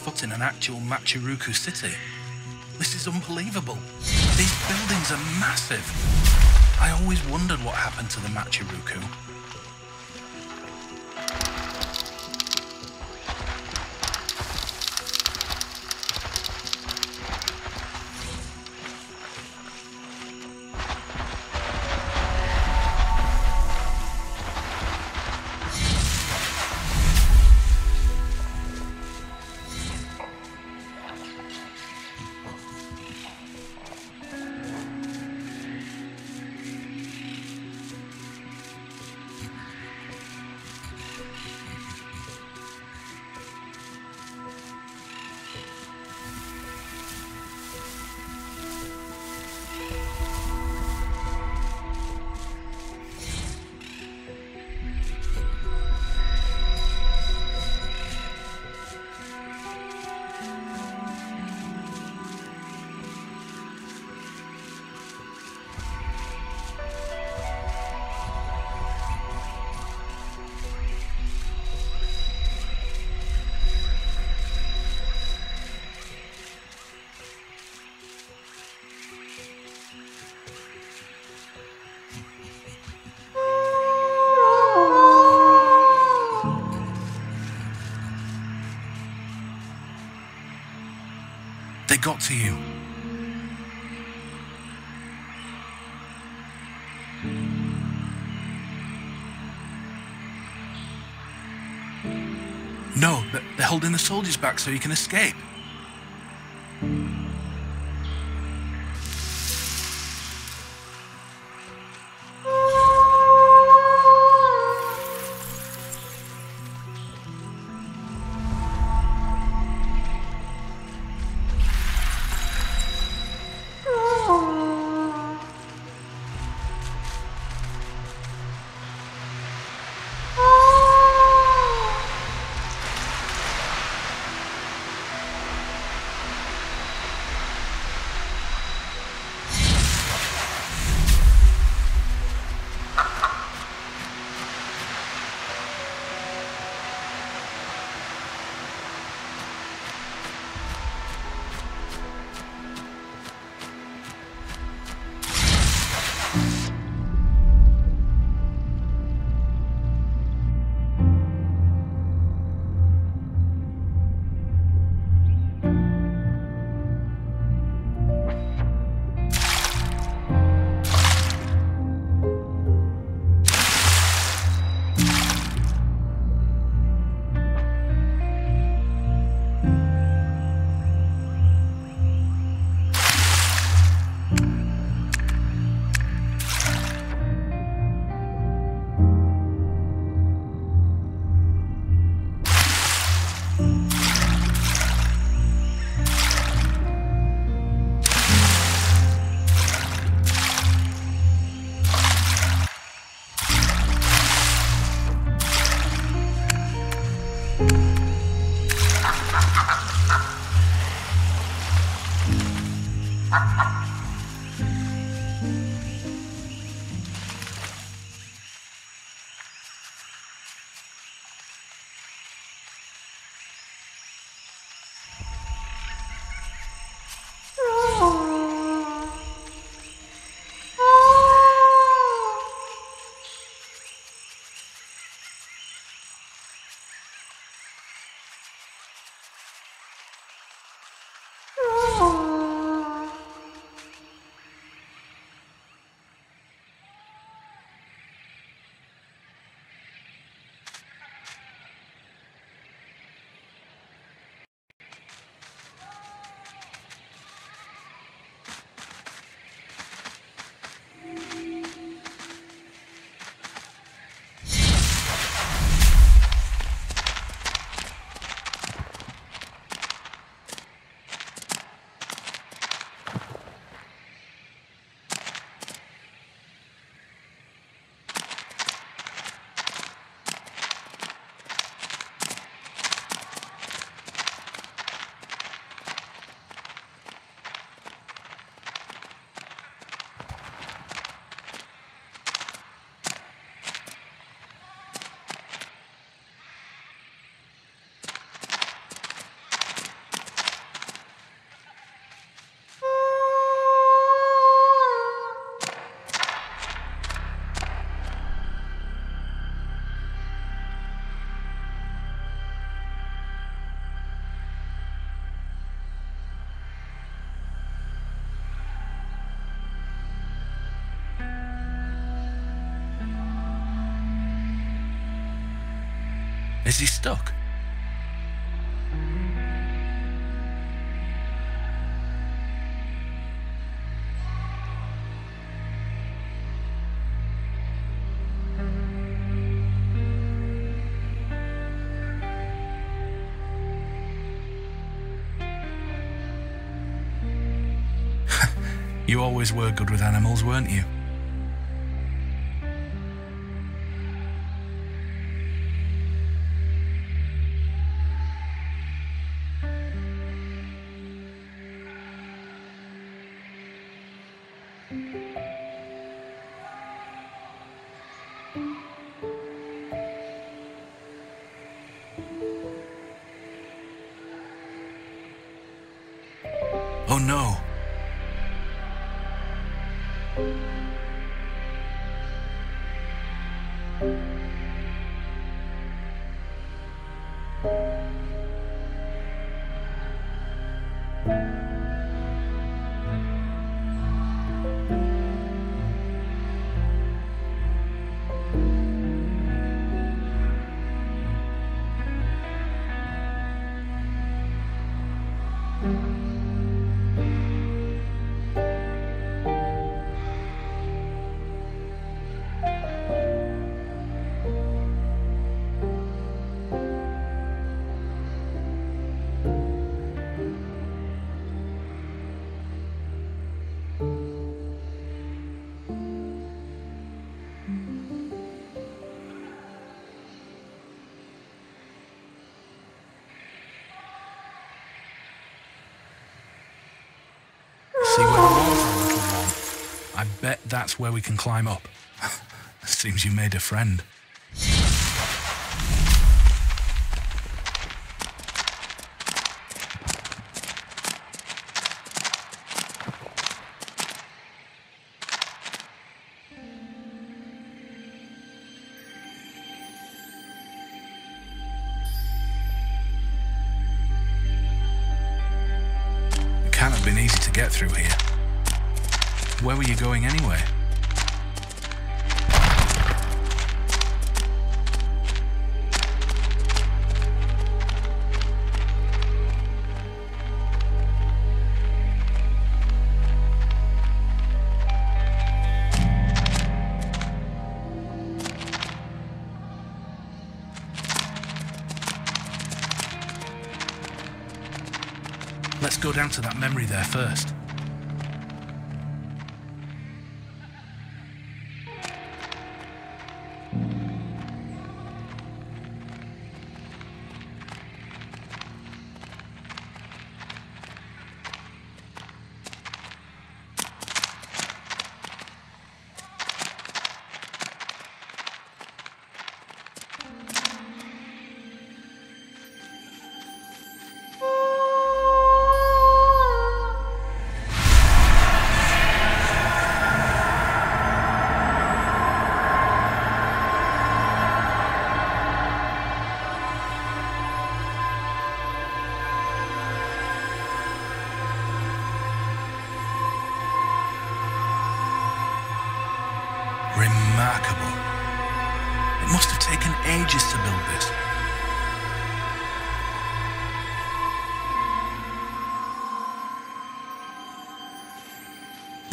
foot in an actual Machiruku city. This is unbelievable. These buildings are massive. I always wondered what happened to the Machiruku. Got to you. No, they're holding the soldiers back so you can escape. Is he stuck? you always were good with animals, weren't you? Oh no. That's where we can climb up. Seems you made a friend. There first.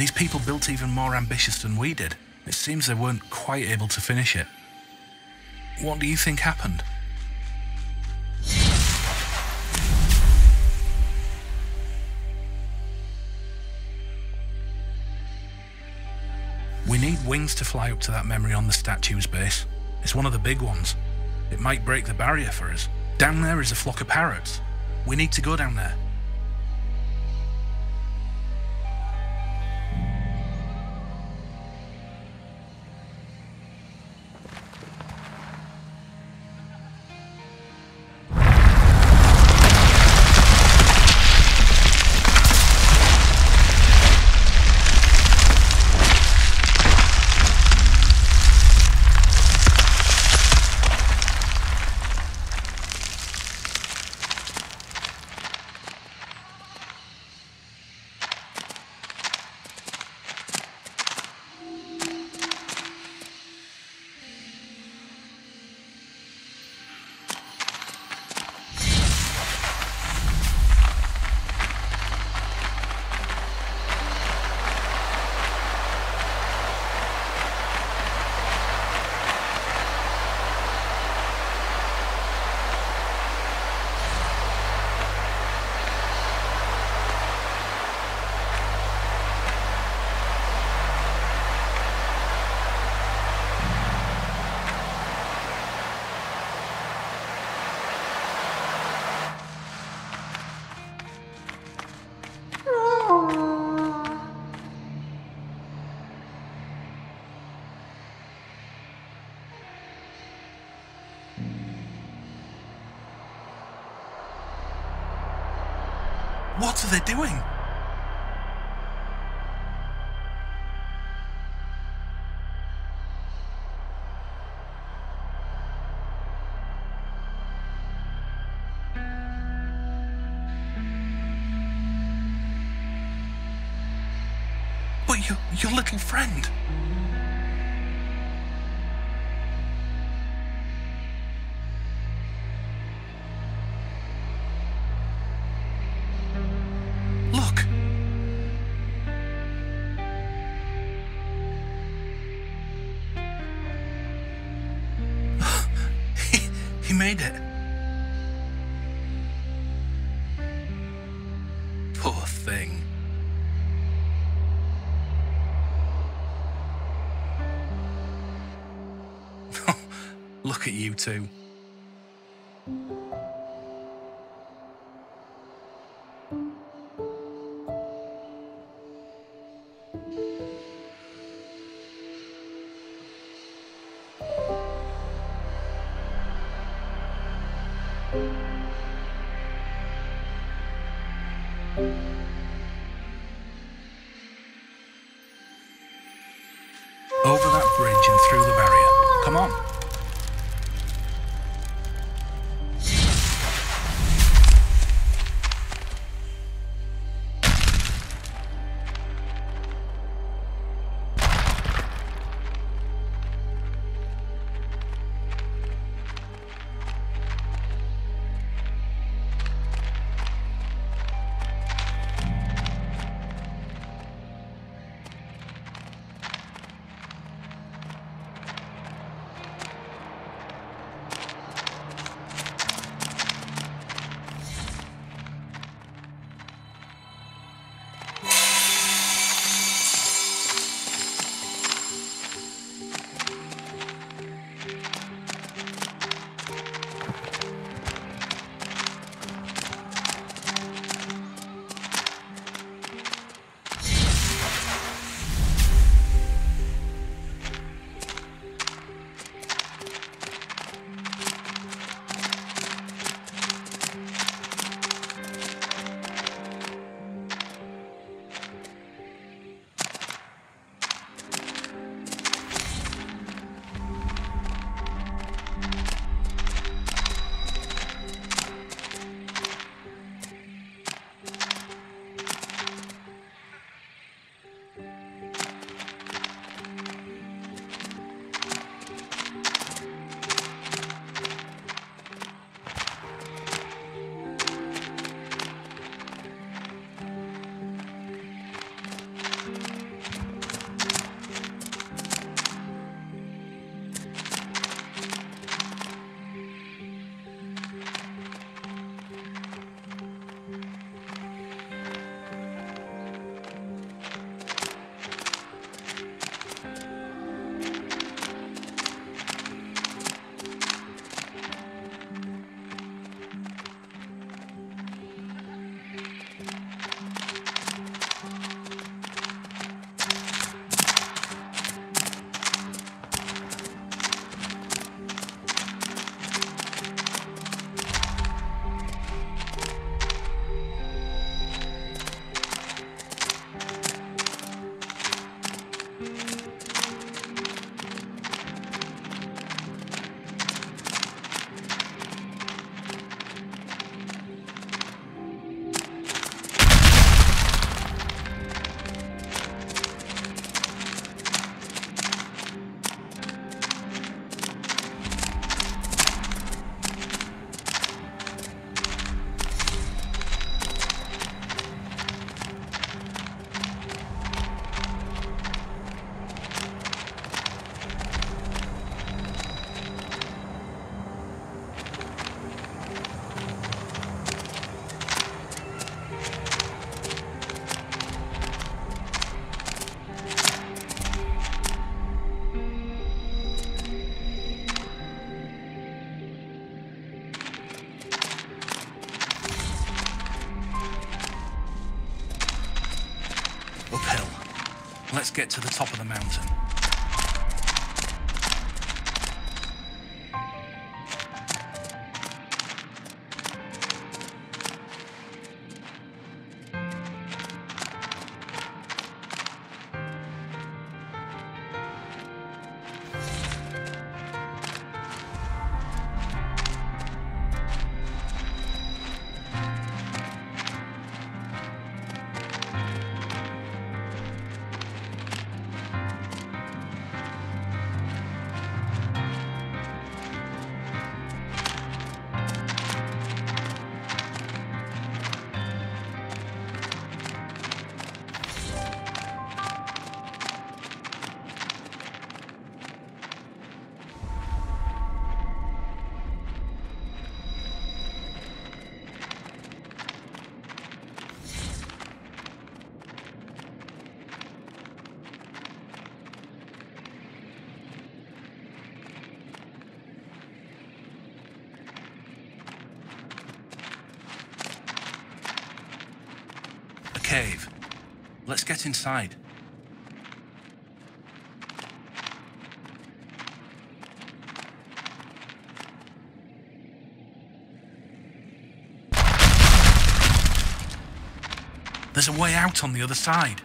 These people built even more ambitious than we did. It seems they weren't quite able to finish it. What do you think happened? We need wings to fly up to that memory on the statue's base. It's one of the big ones. It might break the barrier for us. Down there is a flock of parrots. We need to go down there. What are they doing? He, made it. Poor thing. Look at you two. Get to the top of the mountain. Let's get inside. There's a way out on the other side.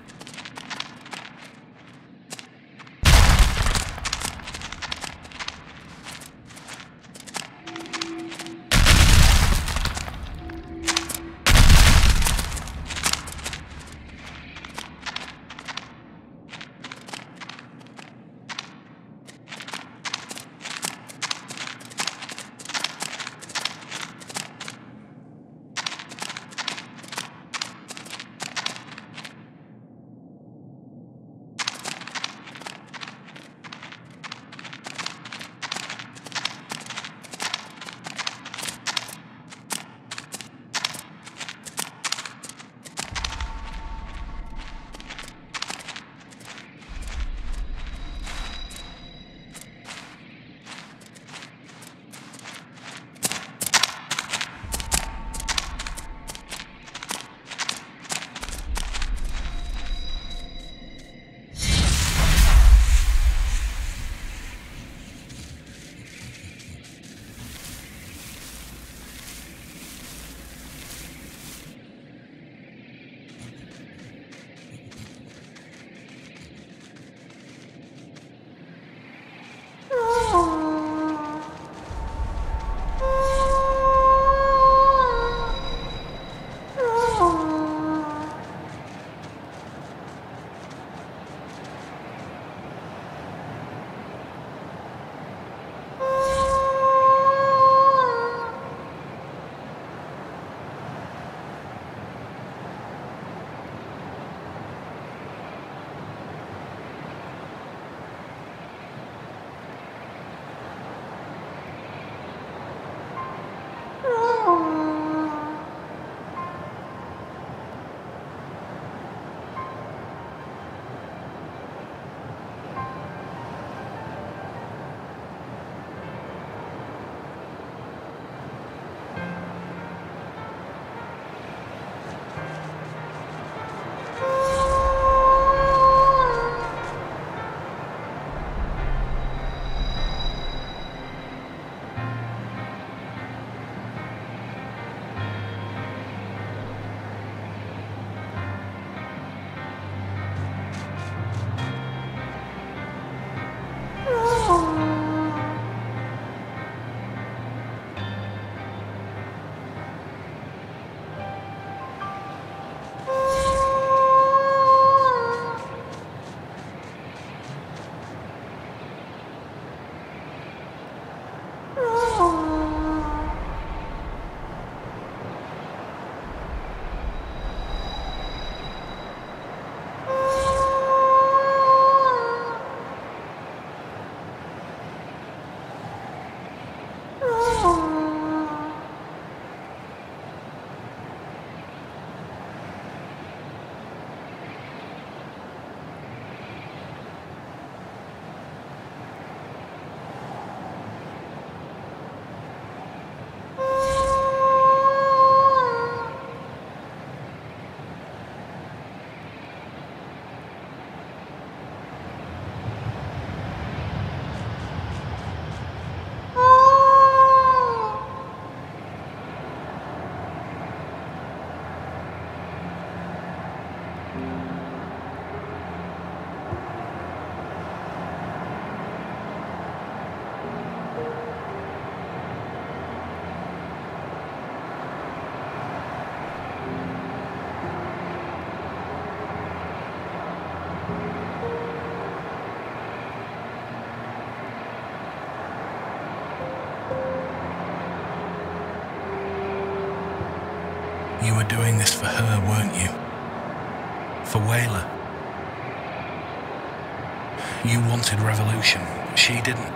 Revolution, she didn't.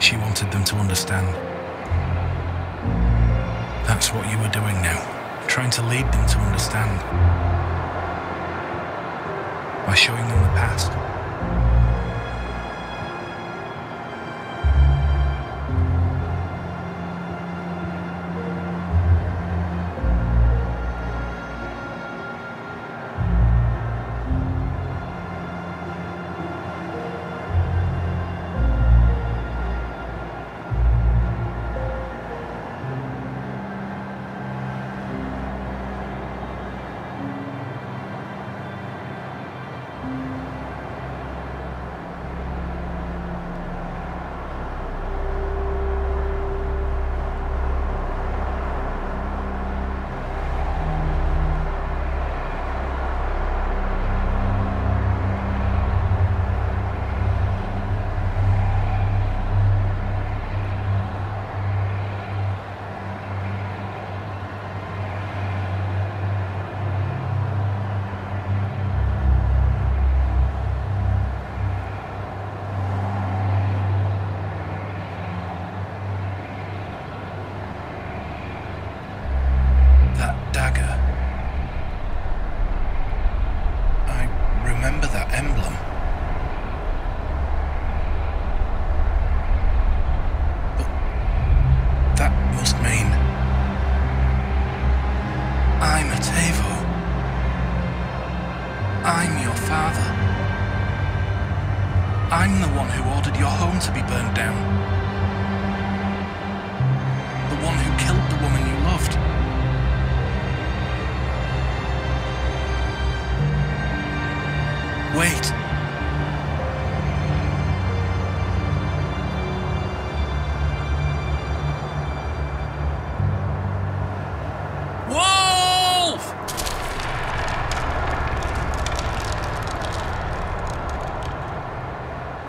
She wanted them to understand. That's what you were doing now, trying to lead them to understand. By showing them the past.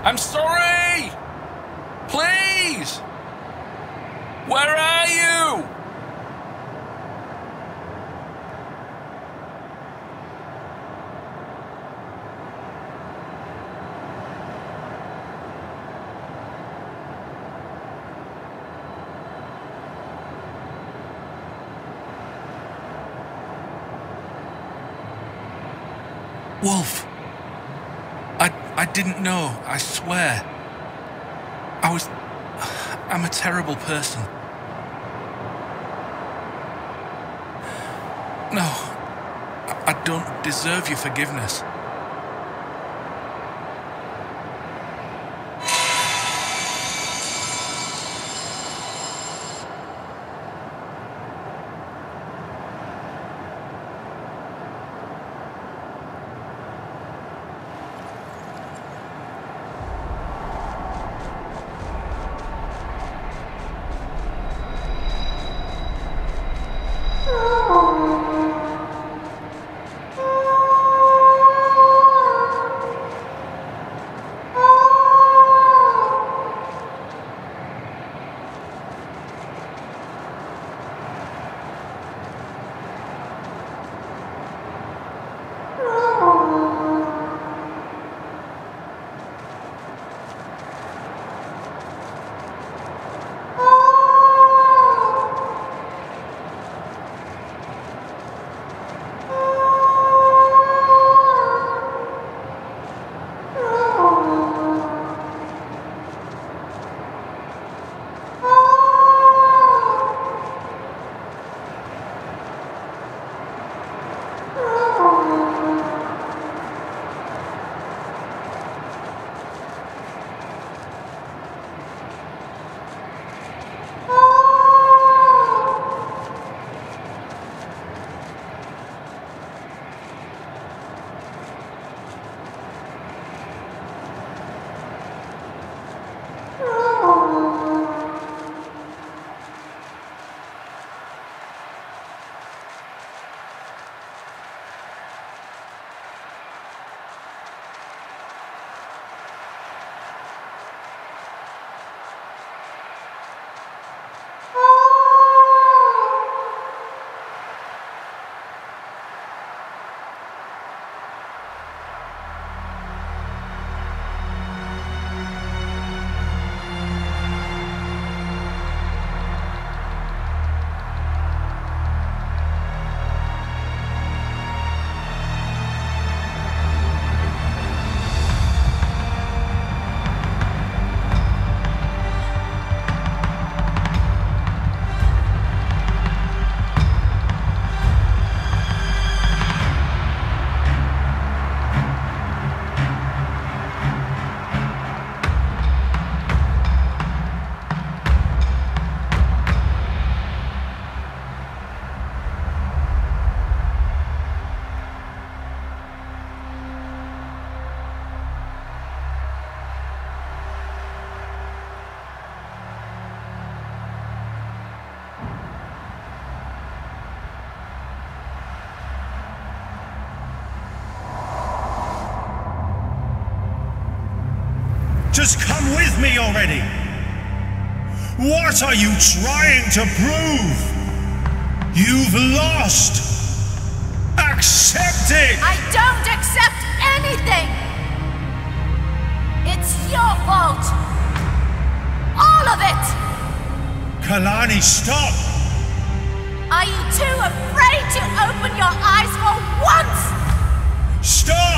I'm sorry! Please! Where are you? Wolf. I I didn't know, I swear. I was I'm a terrible person. No. I, I don't deserve your forgiveness. Already! What are you trying to prove? You've lost! Accept it! I don't accept anything! It's your fault! All of it! Kalani, stop! Are you too afraid to open your eyes for once? Stop!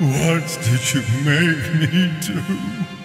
What did you make me do?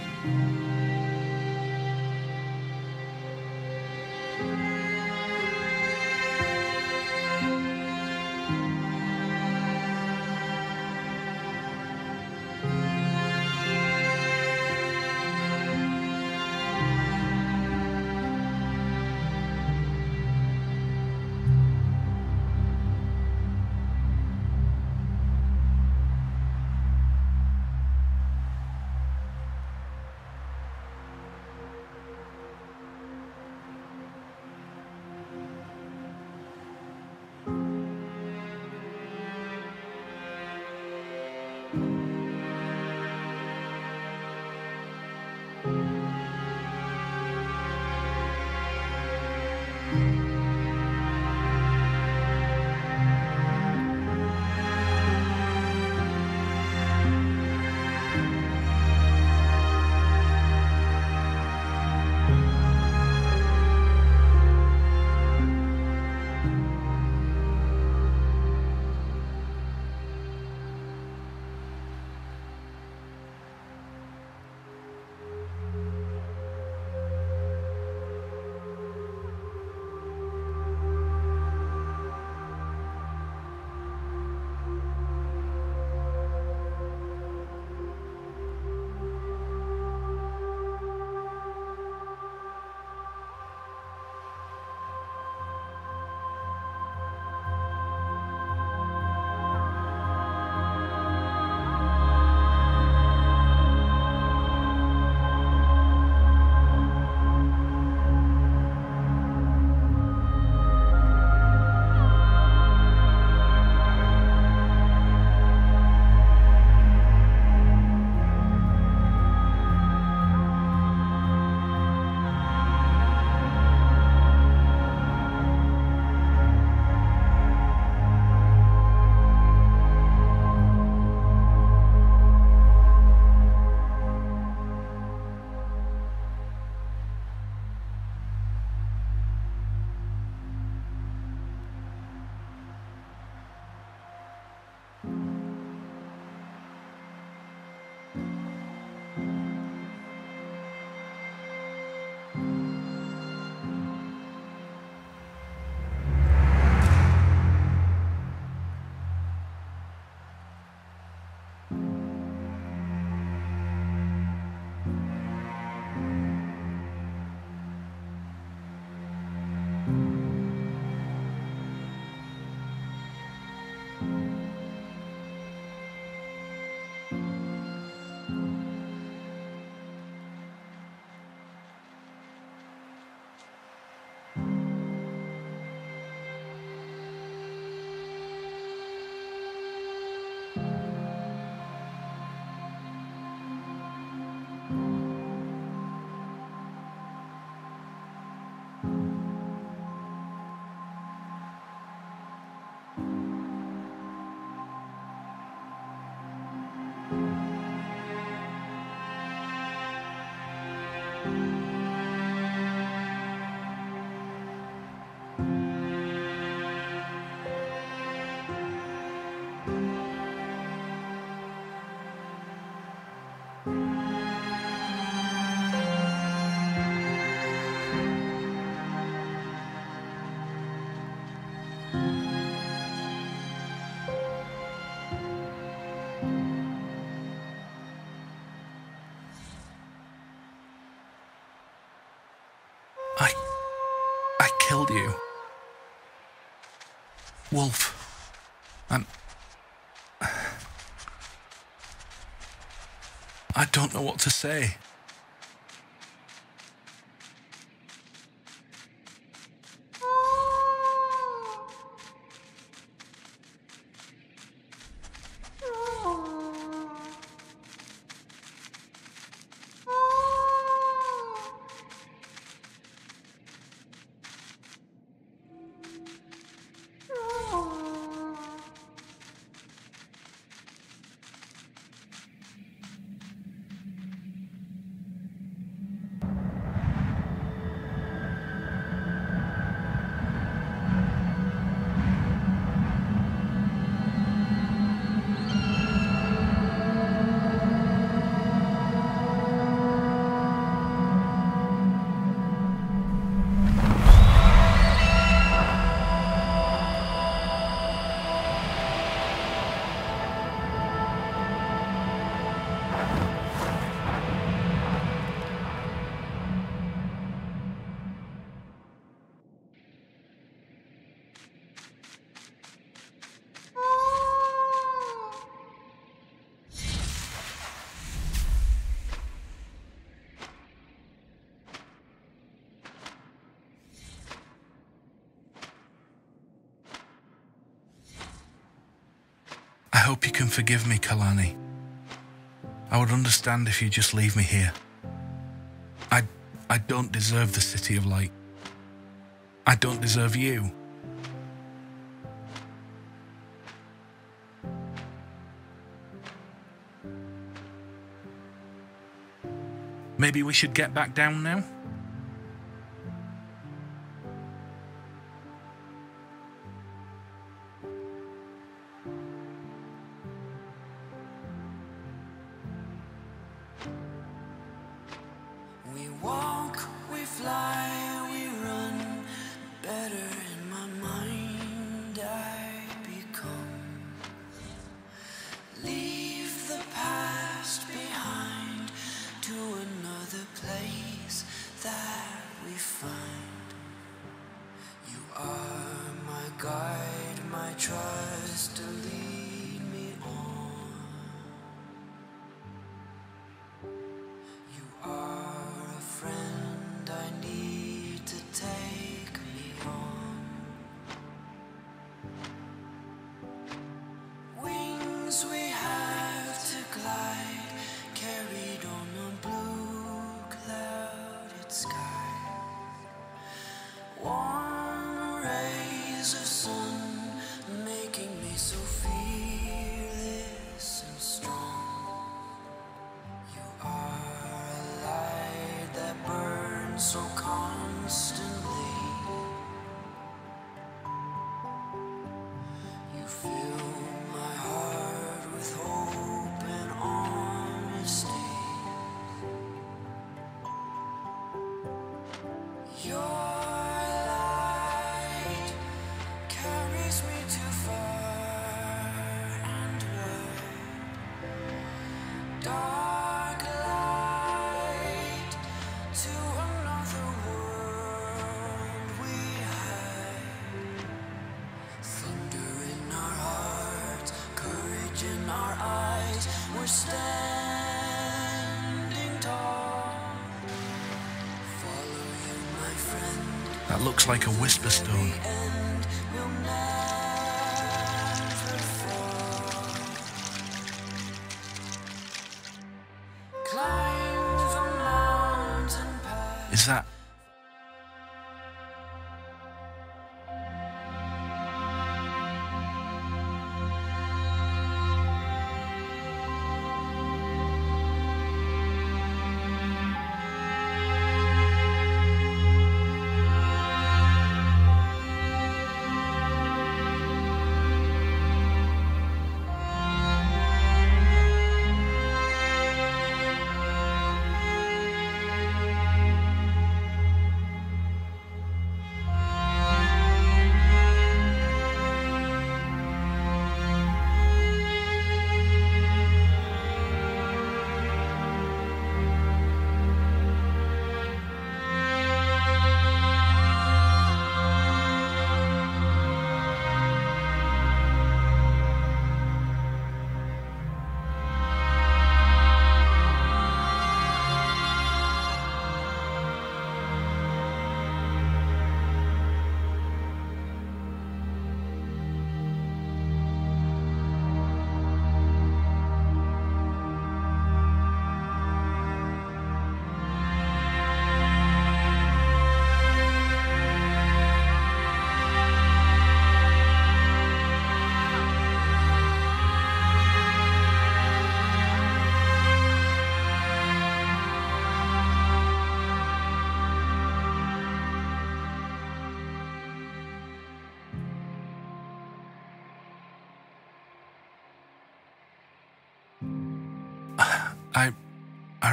Killed you. Wolf, I'm. I don't know what to say. Hope you can forgive me, Kalani. I would understand if you just leave me here. I, I don't deserve the City of Light. I don't deserve you. Maybe we should get back down now? That looks like a whisper stone.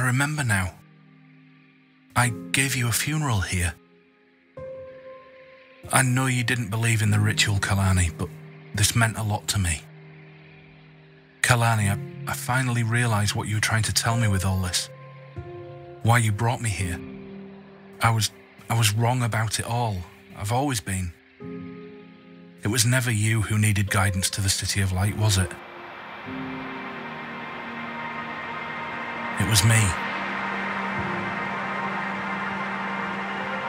I remember now. I gave you a funeral here. I know you didn't believe in the ritual, Kalani, but this meant a lot to me. Kalani, I, I finally realized what you were trying to tell me with all this. Why you brought me here. I was I was wrong about it all. I've always been. It was never you who needed guidance to the City of Light, was it? It was me.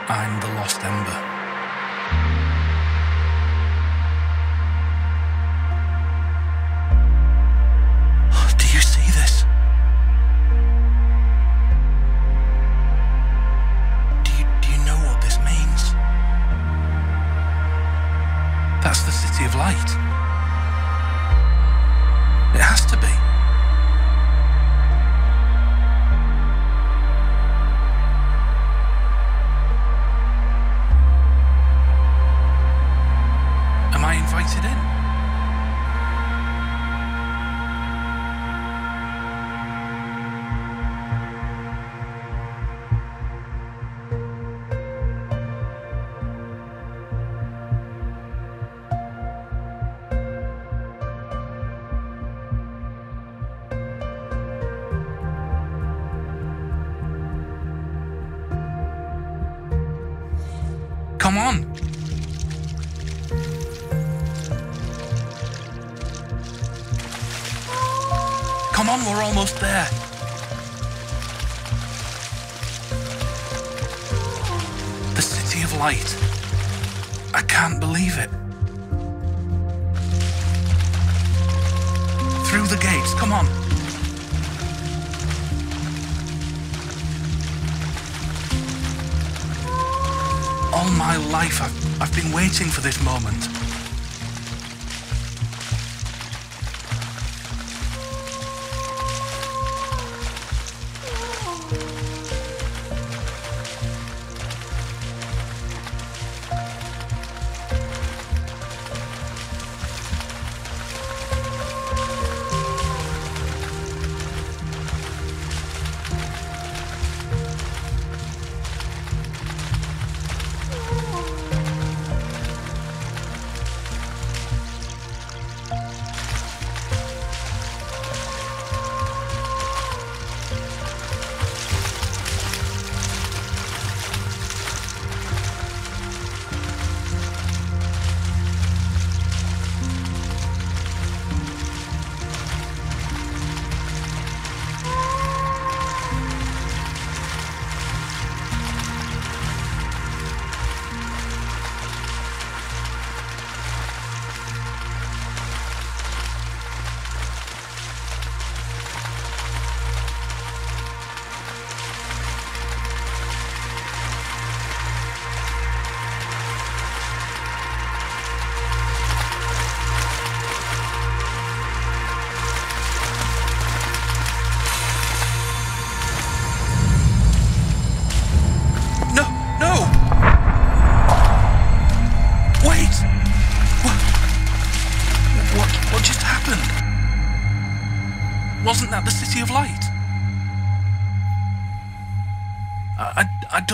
I'm the lost ember. Do you see this? Do you, do you know what this means? That's the City of Light.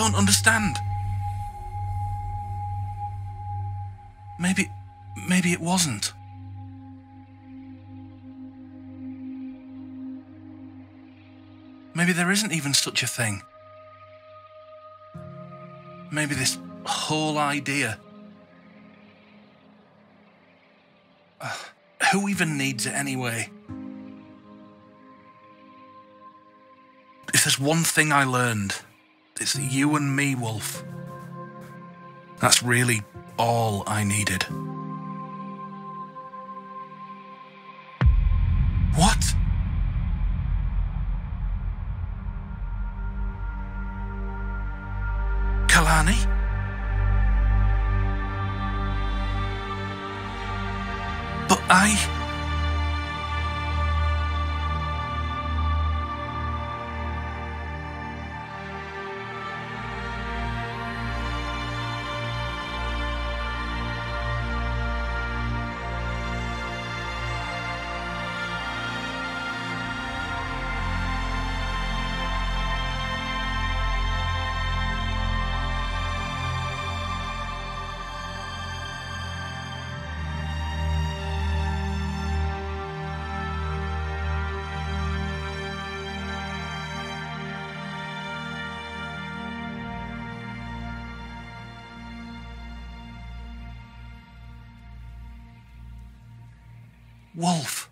Don't understand. Maybe, maybe it wasn't. Maybe there isn't even such a thing. Maybe this whole idea. Uh, who even needs it anyway? If there's one thing I learned, it's you and me, Wolf. That's really all I needed. What? Kalani? But I. Wolf.